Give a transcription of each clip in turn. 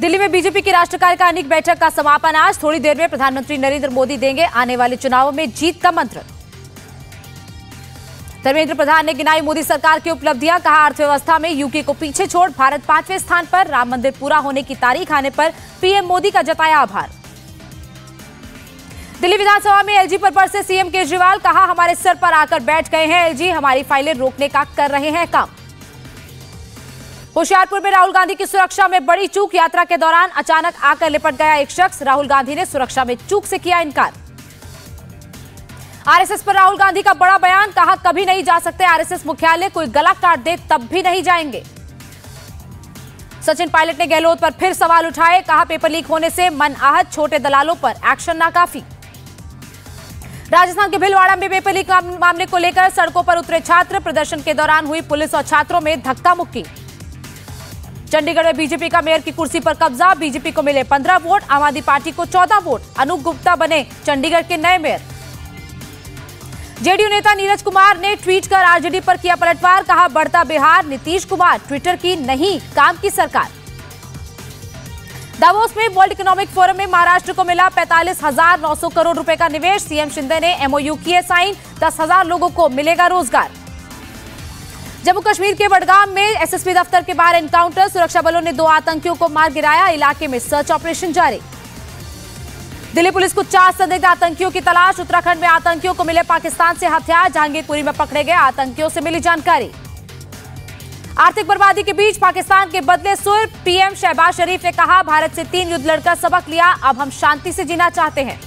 दिल्ली में बीजेपी की राष्ट्रीय कार्यकारिणी की बैठक का समापन। आज थोड़ी देर में प्रधानमंत्री नरेंद्र मोदी देंगे आने वाले चुनावों में जीत का मंत्र। धर्मेंद्र प्रधान ने गिनाई मोदी सरकार की उपलब्धियाँ, कहा अर्थव्यवस्था में यूके को पीछे छोड़ भारत पाँचवें स्थान पर, राम मंदिर पूरा होने की तारीख आने पर पीएम मोदी का जताया आभार। दिल्ली विधानसभा में एलजी पर बरसे सीएम केजरीवाल, कहा, हमारे सर पर आकर बैठ गए हैं एलजी, हमारी फाइलें रोकने का कर रहे हैं काम। होशियारपुर में राहुल गांधी की सुरक्षा में बड़ी चूक यात्रा के दौरान अचानक आकर लिपट गया एक शख्स। राहुल गांधी ने सुरक्षा में चूक से किया इनकार। आरएसएस पर राहुल गांधी का बड़ा बयान, कहा, कभी नहीं जा सकते आरएसएस मुख्यालय, कोई गला काट दे, तब भी नहीं जाएँगे। सचिन पायलट ने गहलोत पर फिर सवाल उठाए, कहा, पेपर लीक होने से मन आहत, छोटे दलालों पर एक्शन नाकाफी। राजस्थान के भिलवाड़ा में पेपर लीक मामले को लेकर सड़कों पर उतरे छात्र, प्रदर्शन के दौरान हुई पुलिस और छात्रों में धक्का मुक्की। चंडीगढ़ में बीजेपी का मेयर की कुर्सी पर कब्जा, बीजेपी को मिले 15 वोट, आम आदमी पार्टी को 14 वोट। अनूप गुप्ता बने चंडीगढ़ के नए मेयर। जेडीयू नेता नीरज कुमार ने ट्वीट कर आरजेडी पर किया पलटवार, कहा, बढ़ता बिहार। नीतीश कुमार, ट्विटर की नहीं, काम की सरकार। दावोस में वर्ल्ड इकोनॉमिक फोरम में महाराष्ट्र को मिला पैंतालीस हज़ार नौ सौ करोड़ रुपए का निवेश। सीएम शिंदे ने एमओयू किए साइन, दस हज़ार लोगों को मिलेगा रोज़गार। जम्मू कश्मीर के बडगाम में एसएसपी दफ्तर के बाहर एनकाउंटर, सुरक्षा बलों ने दो आतंकियों को मार गिराया, इलाके में सर्च ऑपरेशन जारी। दिल्ली पुलिस को चार संदिग्ध आतंकियों की तलाश, उत्तराखंड में आतंकियों को मिले पाकिस्तान से हथियार, जहांगीरपुरी में पकड़े गए आतंकियों से मिली जानकारी। आर्थिक बर्बादी के बीच पाकिस्तान के बदले सुर, पीएम शहबाज शरीफ ने कहा, भारत से तीन युद्ध लड़कर सबक लिया, अब हम शांति से जीना चाहते हैं।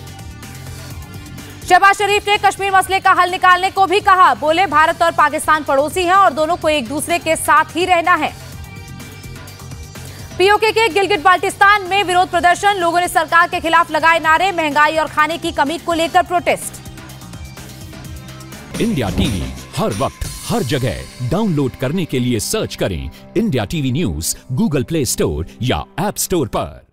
शहबाज शरीफ ने कश्मीर मसले का हल निकालने को भी कहा। बोले, भारत और पाकिस्तान पड़ोसी हैं और दोनों को एक दूसरे के साथ ही रहना है। पीओके के गिलगिट बाल्टिस्तान में विरोध प्रदर्शन, लोगों ने सरकार के खिलाफ लगाए नारे, महँगाई और खाने की कमी को लेकर प्रोटेस्ट। इंडिया टीवी, हर वक्त, हर जगह। डाउनलोड करने के लिए सर्च करें India TV news, Google Play Store या एप स्टोर पर।